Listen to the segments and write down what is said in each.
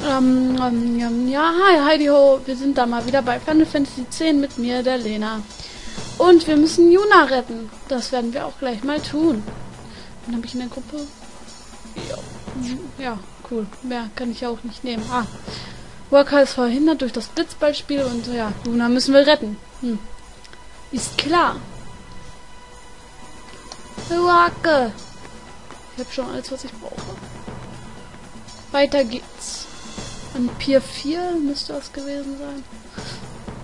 Ähm, ähm, ähm, ja, hi, Heidi Ho. Wir sind da mal wieder bei Final Fantasy X mit mir, der Lena. Und wir müssen Juna retten. Das werden wir auch gleich mal tun. Dann habe ich in der Gruppe. Ja, ja, cool. Mehr kann ich auch nicht nehmen. Ah. Worker ist verhindert durch das Blitzballspiel und ja, Juna müssen wir retten. Hm. Ist klar. Wacke. Ich habe schon alles, was ich brauche. Weiter geht's. An Pier 4 müsste das gewesen sein.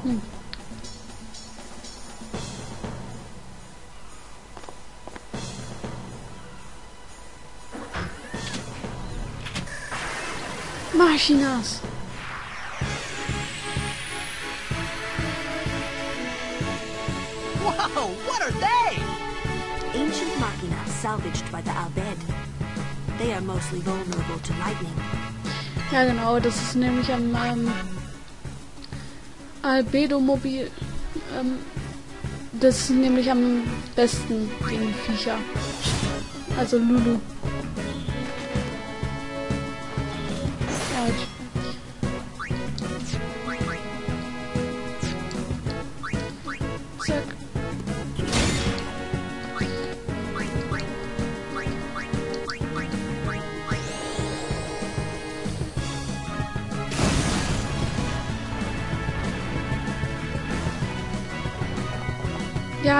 Hm. Machinas. Whoa, what are they? Ancient machina salvaged by the Albed. They are mostly vulnerable to lightning. Ja, genau, das ist nämlich am ähm, Albedo-Mobil. Ähm, das ist nämlich am besten gegen Viecher. Also Lulu.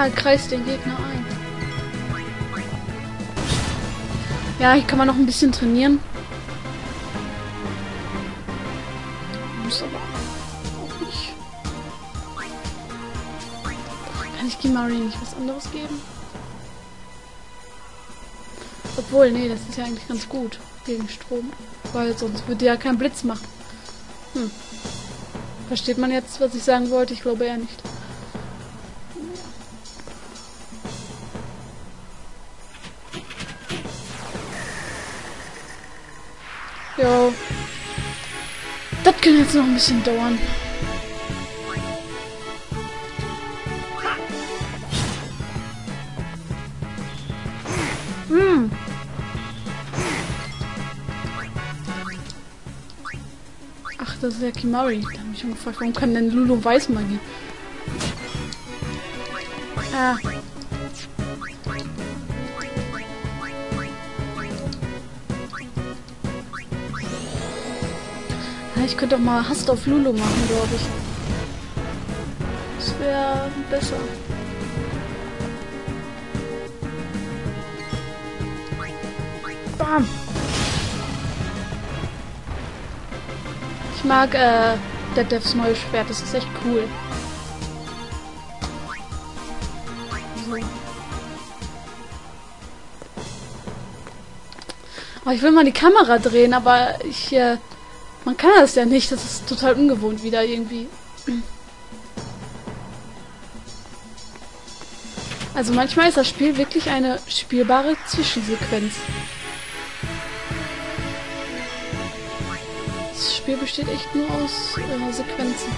Ja, kreist den Gegner ein. Ja, hier kann man noch ein bisschen trainieren. Muss aber auch nicht. Kann ich Kimari nicht was anderes geben? Obwohl, nee, das ist ja eigentlich ganz gut gegen Strom. Weil sonst würde ja kein Blitz machen. Hm. Versteht man jetzt, was ich sagen wollte? Ich glaube eher nicht. Jo. Das kann jetzt noch ein bisschen dauern. Hm. Ach, das ist ja Kimari. Da habe ich schon gefragt, warum kann denn Lulu Weißmagie? Ah. Ich könnte doch mal Hast auf Lulu machen, glaube ich. Das wäre besser. Bam! Ich mag äh, Dead Devs neues Schwert, das ist echt cool. So. Oh, ich will mal die Kamera drehen, aber ich, äh, man kann das ja nicht. Das ist total ungewohnt wieder irgendwie. Also manchmal ist das Spiel wirklich eine spielbare Zwischensequenz. Das Spiel besteht echt nur aus äh, Sequenzen.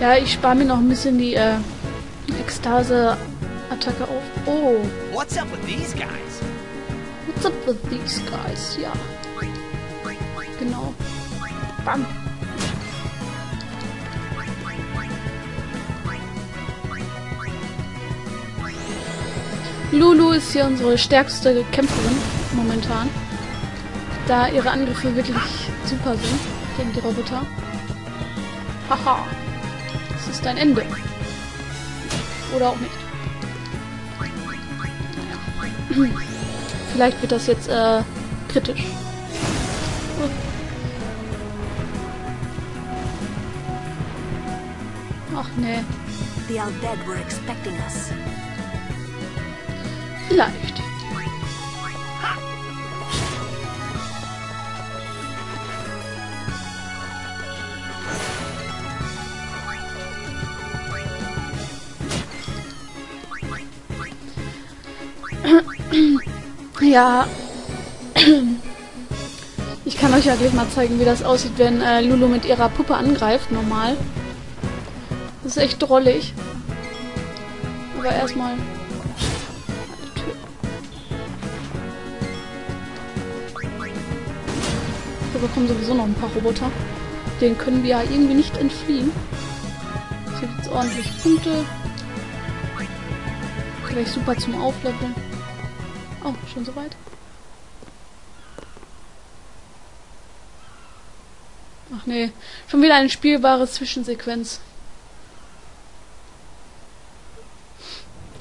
Ja, ich spare mir noch ein bisschen die äh, Ekstase-Attacke auf. Oh, What's up with these guys? what's up with these guys? Ja. Genau. Bam. Lulu ist hier unsere stärkste Kämpferin momentan. Da ihre Angriffe wirklich super sind gegen die Roboter. Haha. Das ist dein Ende. Oder auch nicht. Naja. Vielleicht wird das jetzt äh, kritisch. Oh. Ach nee. The Albed were expecting us. Vielleicht. Ja. Ich kann euch ja gleich mal zeigen, wie das aussieht, wenn äh, Lulu mit ihrer Puppe angreift, normal. Das ist echt drollig. Aber erstmal... Wir bekommen sowieso noch ein paar Roboter. Den können wir ja irgendwie nicht entfliehen. Hier gibt's ordentlich Punkte. Gleich super zum Aufleveln. Oh, schon soweit? Ach nee, schon wieder eine spielbare Zwischensequenz.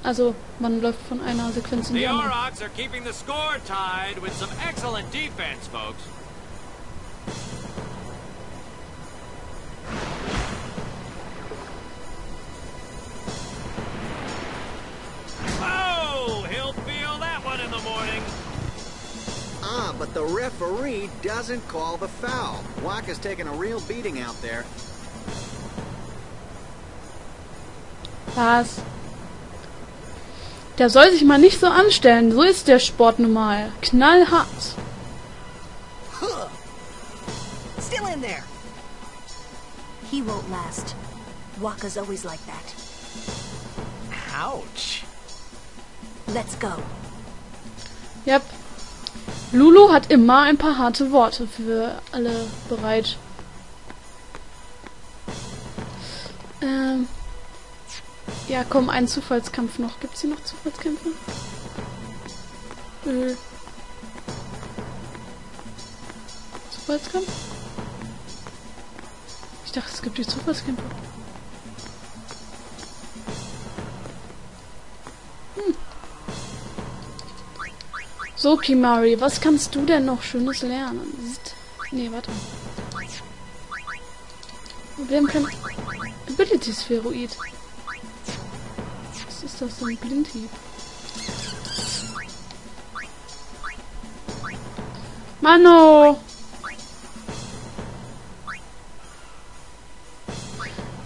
Also, man läuft von einer Sequenz in The die andere. Aurochs are keeping the score tied with some excellent defense, folks. Ah, but the referee doesn't call the foul. Waka's taking a real beating out there. Was? Der soll sich mal nicht so anstellen. So ist der Sport nun mal. Knallhart. Still in there. He won't last. Waka's always like that. Ouch. Let's go. Yep. Lulu hat immer ein paar harte Worte für alle bereit. Ähm. Ja, komm, ein Zufallskampf noch. Gibt's hier noch Zufallskämpfe? Äh. Zufallskampf? Ich dachte, es gibt die Zufallskämpfe. So, Kimari, was kannst du denn noch Schönes lernen? Nee, warte. Wir haben kein Ability-Spheroid. Was ist das denn? Blindhieb. Mano!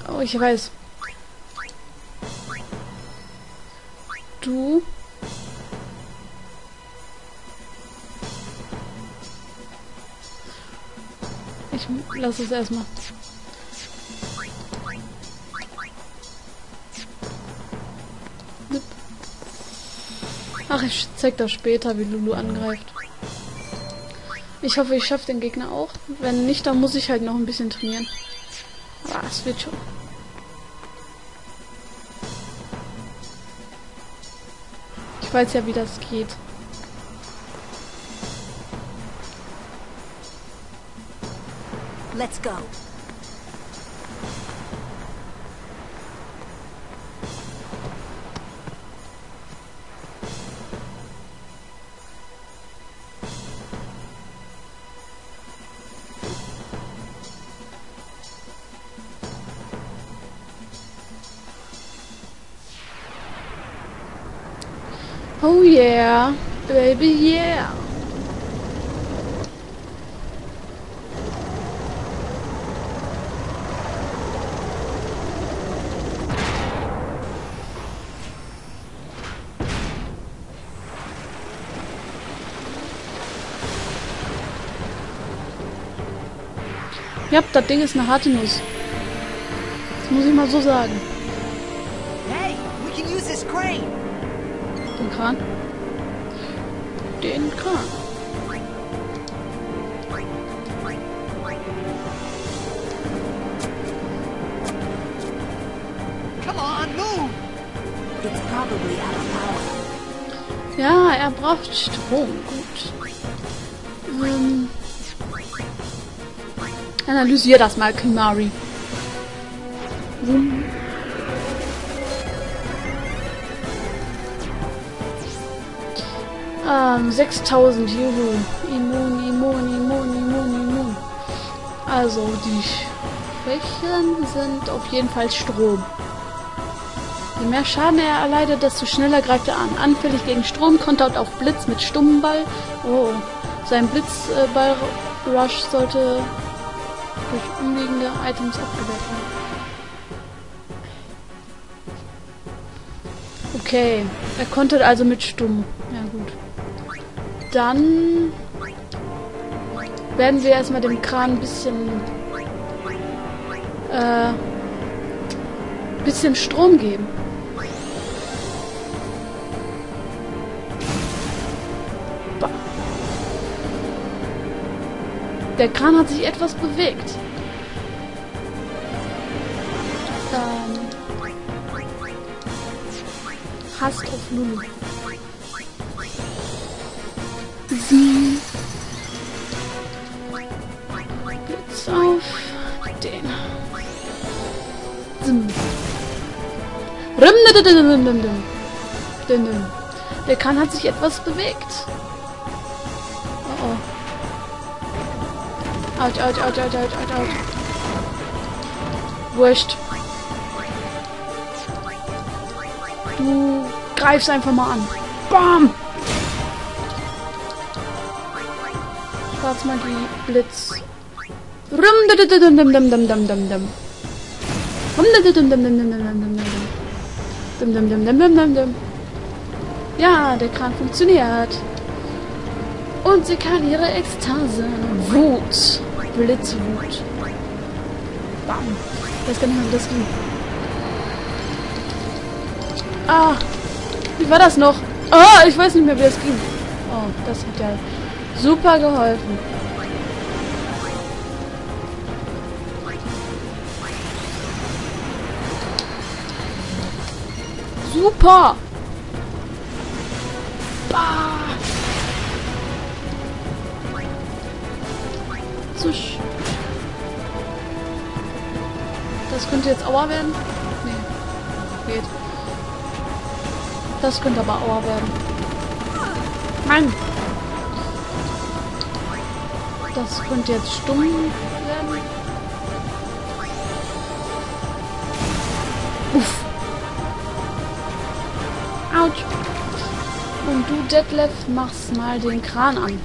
Oh, ich weiß. Lass es erstmal. Ach, ich zeig das später, wie Lulu angreift. Ich hoffe, ich schaffe den Gegner auch. Wenn nicht, dann muss ich halt noch ein bisschen trainieren. Aber es wird schon. Ich weiß ja, wie das geht. Let's go. Oh yeah, baby yeah. Ja, das Ding ist eine harte Nuss. Das muss ich mal so sagen. Hey, we can use this crane. Den Kran. Den Kran. Come on, move. It's probably out of power. Ja, er braucht Strom. Gut. Analysier das mal, Kimari. Ähm, 6000, juhu. Immun, immun, immun, immun, immun. Also, die Schwächen sind auf jeden Fall Strom. Je mehr Schaden er erleidet, desto schneller greift er an. Anfällig gegen Strom, kontert auf Blitz mit stummem Ball. Oh, sein Blitzball-Rush sollte durch umliegende Items abgewehrt werden. Okay, er konnte also mit Stumm. Ja gut. Dann werden wir erstmal dem Kran ein bisschen äh, bisschen Strom geben. Der Kran hat sich etwas bewegt. Ähm, Hast auf Lulu. Sie. Blitz auf den. Sim. Rim, dim, dim, dim. Der Kahn hat sich etwas bewegt. Autsch, autsch, autsch, autsch, autsch, autsch, autsch. Wurscht. Du greifst einfach mal an. Bam! Schwarz Magie, Blitz. Rum, dim, dim, dim, dim, dim, dim, dim, dim. Rum, dim, dim, dim, dim, dim, dim, dim, dim, dim. Dim, dim, dim, dim, dim, dim, dim. Ja, der Kran funktioniert. Und sie kann ihre Ekstase. Wut. Blitzwut. Bam. Ich weiß gar nicht mehr, wie das ging. Ah. Wie war das noch? Ah, ich weiß nicht mehr, wie das ging. Oh, das hat ja super geholfen. Super! Zusch. Das könnte jetzt Aua werden? Nee. Geht. Das könnte aber Aua werden. Nein! Das könnte jetzt stumm werden. Uff. Autsch. Und du, Detlef, machst mal den Kran an.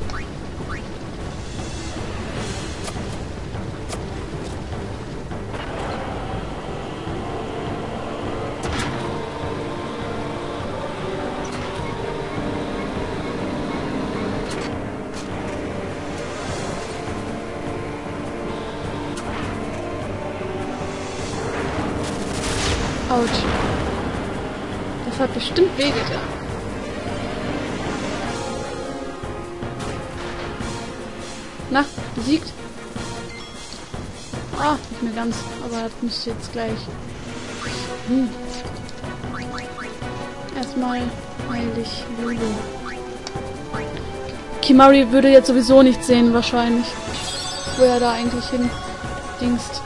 Das müsste jetzt gleich. Hm. Erstmal heilig Lulu. Kimari würde jetzt sowieso nicht sehen, wahrscheinlich. Wo er da eigentlich hin dingst.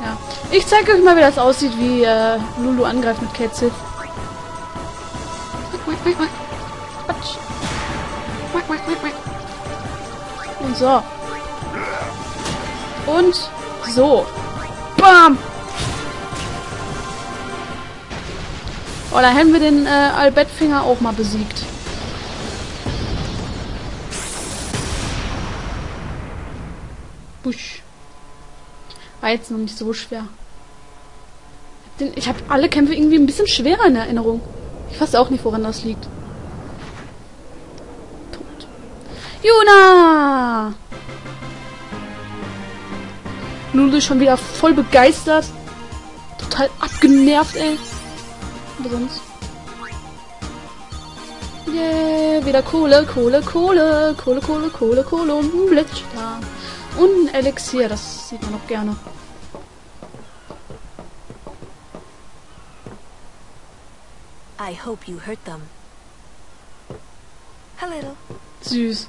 Ja. Ich zeige euch mal, wie das aussieht, wie äh, Lulu angreift mit. Quatsch. Und so. Und so. Bam! Oh, da hätten wir den äh, Albettfinger auch mal besiegt. Busch. War jetzt noch nicht so schwer. Ich habe alle Kämpfe irgendwie ein bisschen schwerer in Erinnerung. Ich weiß auch nicht, woran das liegt. Tot. Juna! Lulu ist schon wieder voll begeistert. Total abgenervt, ey. Oder sonst? Yeah, wieder Kohle, Kohle, Kohle, Kohle, Kohle, Kohle, Kohle und ein Blitzstar. Und ein Elixier, das sieht man auch gerne. I hope you hurt them. A little. Süß.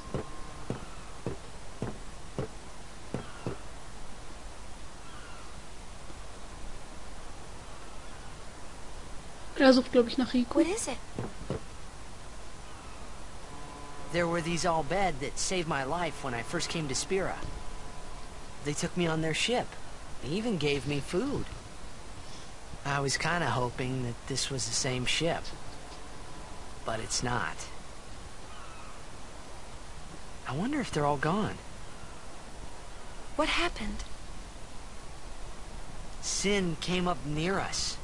Er sucht, glaube ich, nach Rico. What is it? There were these Al Bed that saved my life when I first came to Spira. They took me on their ship. They even gave me food. I was kind of hoping that this was the same ship. But it's not. I wonder if they're all gone. What happened? Sin came up near us.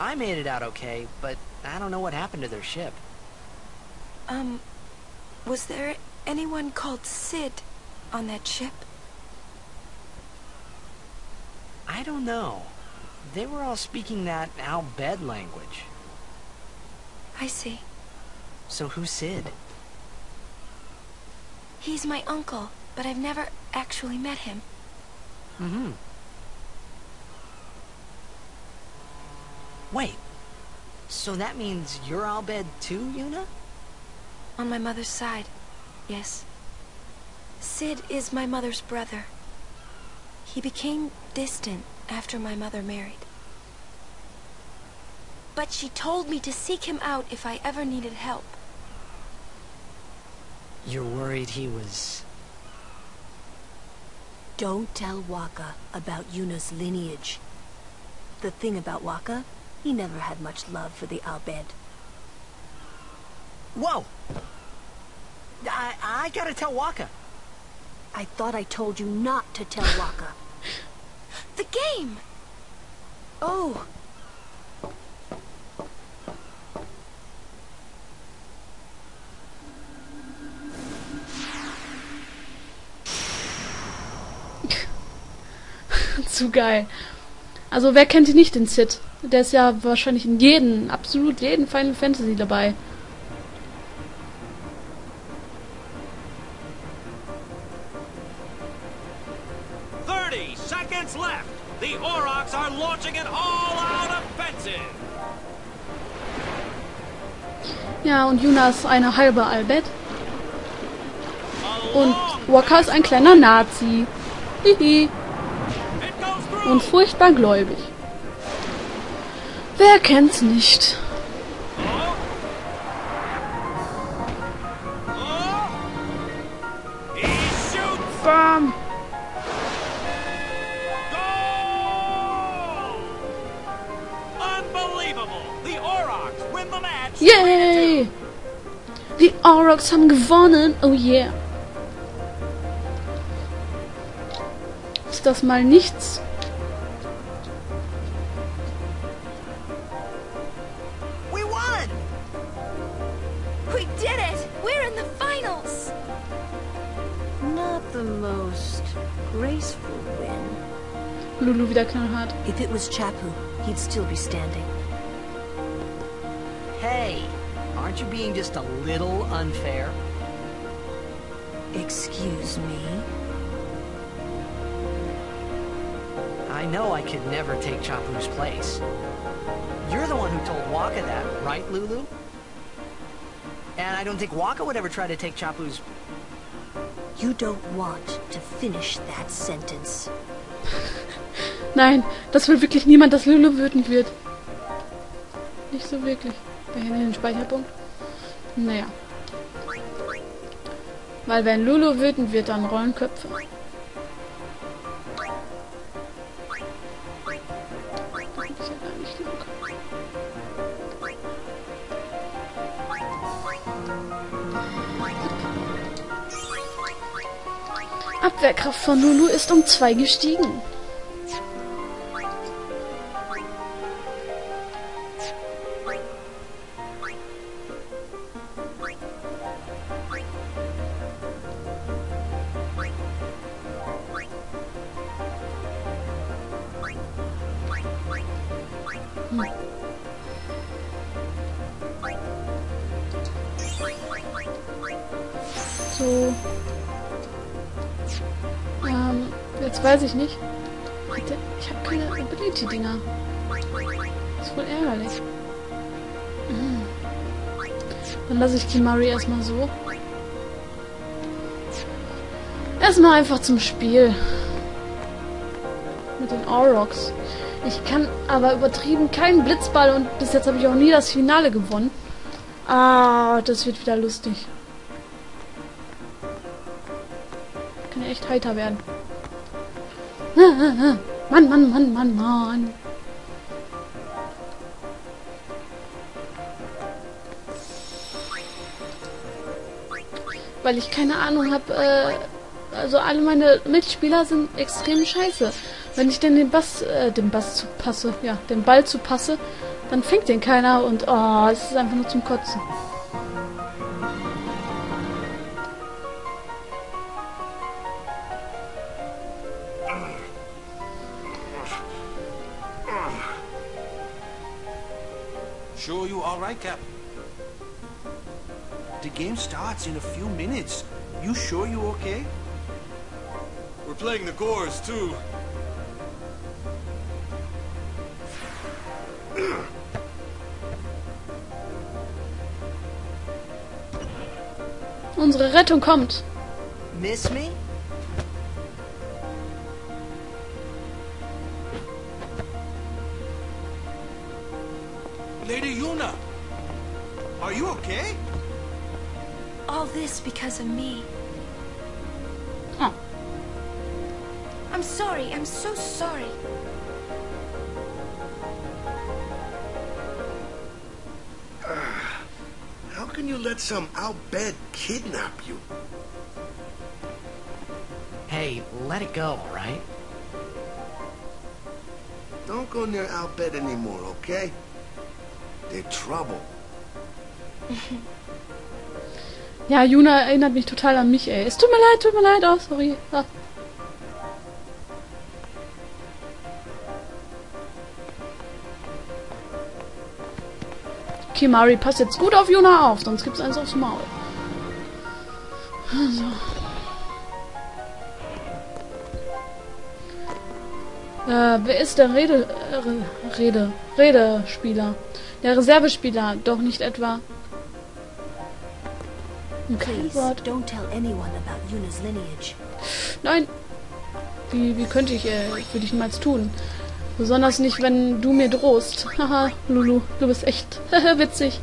I made it out okay, but I don't know what happened to their ship. Um, was there anyone called Sid on that ship? I don't know. They were all speaking that Al Bed language. I see. So who's Sid? He's my uncle, but I've never actually met him. Mm-hmm. Wait. So that means you're Al Bed too, Yuna? On my mother's side, yes. Sid is my mother's brother. He became distant after my mother married. But she told me to seek him out if I ever needed help. You're worried he was... Don't tell Waka about Yuna's lineage. The thing about Waka, he never had much love for the Albed. Whoa! I, I gotta tell Waka. I thought I told you not to tell Waka. The game! Oh, Zu geil. Also wer kennt ihn nicht, den Sid? Der ist ja wahrscheinlich in jedem, absolut jeden Final Fantasy dabei. Ja, und Yuna ist eine halbe Albert. A Und Waka ist ein kleiner Nazi. Hihi. Und furchtbar gläubig. Wer kennt's nicht? Bam! Goal! Unbelievable! The Aurochs win the match. Yay! Die Aurochs haben gewonnen. Oh yeah. Ist das mal nichts? The most graceful win. Lulu wieder knallhart. If it was Chapu, he'd still be standing. Hey, aren't you being just a little unfair? Excuse me? I know I could never take Chapu's place. You're the one who told Waka that, right, Lulu? And I don't think Waka would ever try to take Chapu's... You don't want to finish that sentence. Nein, das will wirklich niemand, dass Lulu wütend wird. Nicht so wirklich. Bei Handy den Speicherpunkt. Naja. Weil wenn Lulu wütend wird, dann rollen Köpfe. Abwehrkraft von Lulu ist um zwei gestiegen. Ist wohl ärgerlich. Hm. Dann lasse ich Kimari erstmal so. Erstmal einfach zum Spiel. Mit den Aurochs. Ich kann aber übertrieben keinen Blitzball und bis jetzt habe ich auch nie das Finale gewonnen. Ah, das wird wieder lustig. Kann echt heiter werden. Mann, Mann, Mann, Mann, Mann. Weil ich keine Ahnung habe, äh, also alle meine Mitspieler sind extrem scheiße. Wenn ich denn den Bass, äh, den Bass zu passe, ja, den Ball zu passe, dann fängt den keiner und oh, es ist einfach nur zum Kotzen. Sure you all right, Captain? The game starts in a few minutes. You sure you okay? We're playing the Gores, too. Unsere Rettung kommt. Miss me? All this because of me. Oh. I'm sorry. I'm so sorry. How can you let some outbed kidnap you? Hey, let it go, alright? Don't go near outbed anymore, okay? They're trouble. Ja, Juna erinnert mich total an mich, ey. Es tut mir leid, tut mir leid. Oh, sorry. Ah. Okay, Mari, pass jetzt gut auf Juna auf, sonst gibt's eins aufs Maul. So. Äh, wer ist der Rede, äh, Rede, Redespieler? Der Reservespieler, doch nicht etwa. Please, don't tell anyone about Yuna's lineage. Nein. Wie, wie könnte ich, äh, würde ich niemals tun. Besonders nicht, wenn du mir drohst. Haha, Lulu, du bist echt witzig.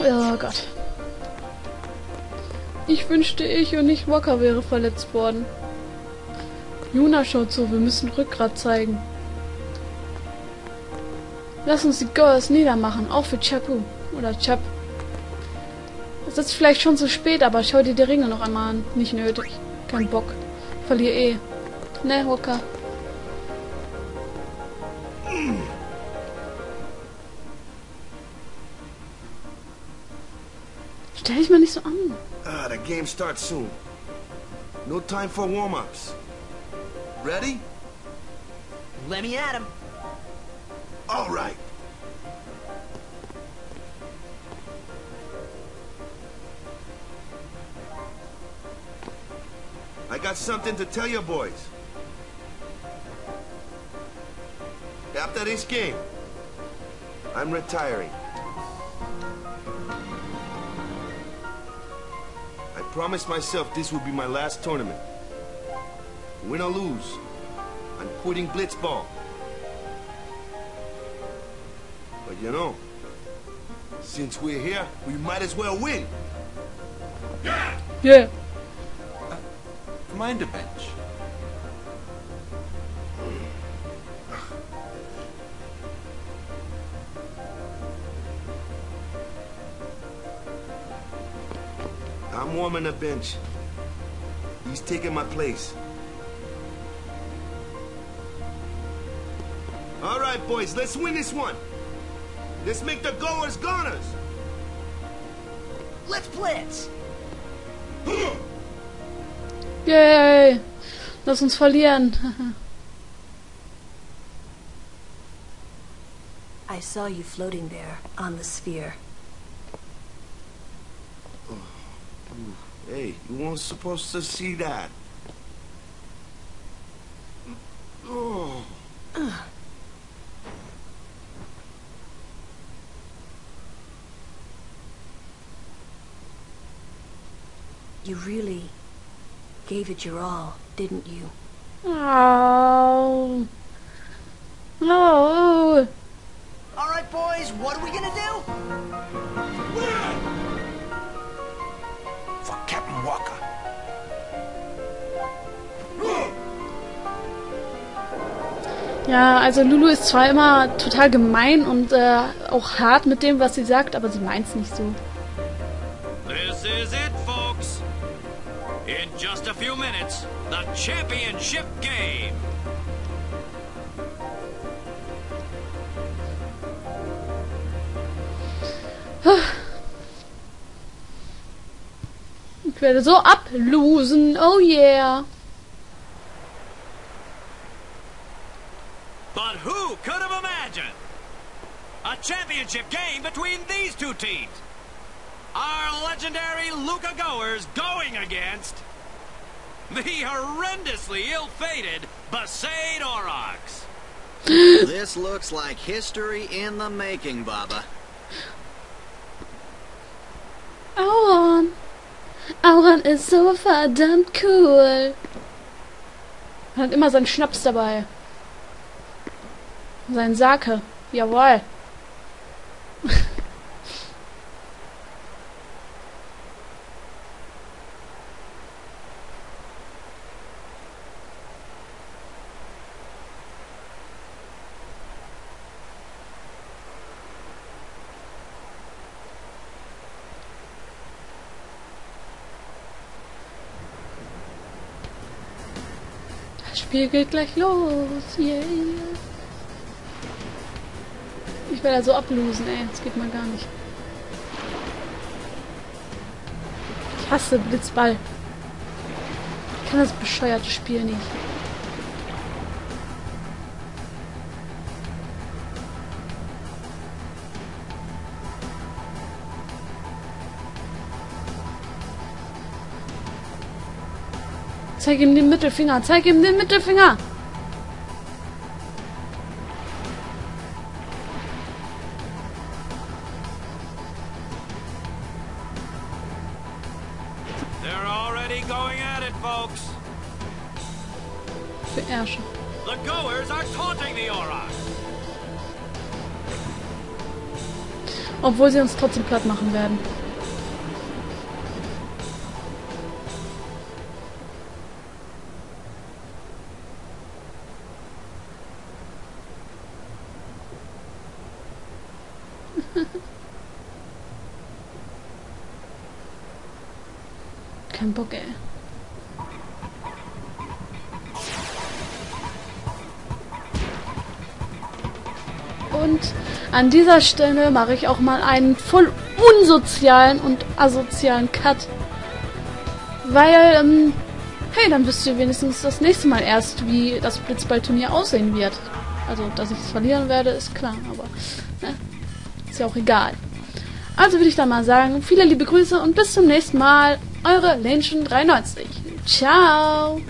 Oh Gott. Ich wünschte, ich und nicht Walker wäre verletzt worden. Juna schaut so, wir müssen Rückgrat zeigen. Lass uns die Girls niedermachen, auch für Chapu. Oder Chap. Es ist vielleicht schon zu spät, aber schau dir die Ringe noch einmal an. Nicht nötig. Kein Bock. Verlier eh. Ne, Walker. Stell dich mal nicht so an. Ah, the game starts soon. No time for warm-ups. Ready? Let me at him. Got something to tell you boys. After this game, I'm retiring. I promised myself this would be my last tournament. Win or lose, I'm quitting Blitzball. But you know, since we're here, we might as well win. Yeah. Mind a bench. I'm warming the bench. He's taking my place. All right, boys, let's win this one. Let's make the goers goners. Let's blitz. Yay. Lass uns verlieren. I saw you floating there on the sphere. Hey, you weren't supposed to see that. Oh. You really gave it your all, didn't you? Oh. Oh. Alright, boys, what are we gonna do? For Captain Walker. Ja, also Lulu ist zwar immer total gemein und äh, auch hart mit dem, was sie sagt, aber sie meint's nicht so. A the championship game. Ich werde so ablosen. Oh yeah. But who could have imagined a championship game between these two teams? Our legendary Luca Goers going against the horrendously ill-fated Besaid Aurochs. This looks like history in the making, Baba. Auron. Auron ist so verdammt cool. Er hat immer seinen Schnaps dabei. Sein Sake. Jawohl. Spiel geht gleich los. Yeah. Ich werde so ablosen, ey. Das geht mal gar nicht. Ich hasse Blitzball. Ich kann das bescheuerte Spiel nicht. Zeig ihm den Mittelfinger. Zeig ihm den Mittelfinger. Ärsche. The Goers are taunting the Aurochs. Obwohl sie uns trotzdem platt machen werden. Kein Bock, ey. Und an dieser Stelle mache ich auch mal einen voll unsozialen und asozialen Cut. Weil, ähm, hey, dann wisst ihr wenigstens das nächste Mal erst, wie das Blitzballturnier aussehen wird. Also, dass ich es verlieren werde, ist klar, aber ne, ist ja auch egal. Also würde ich dann mal sagen, viele liebe Grüße und bis zum nächsten Mal. Eure Lenschen93. Ciao.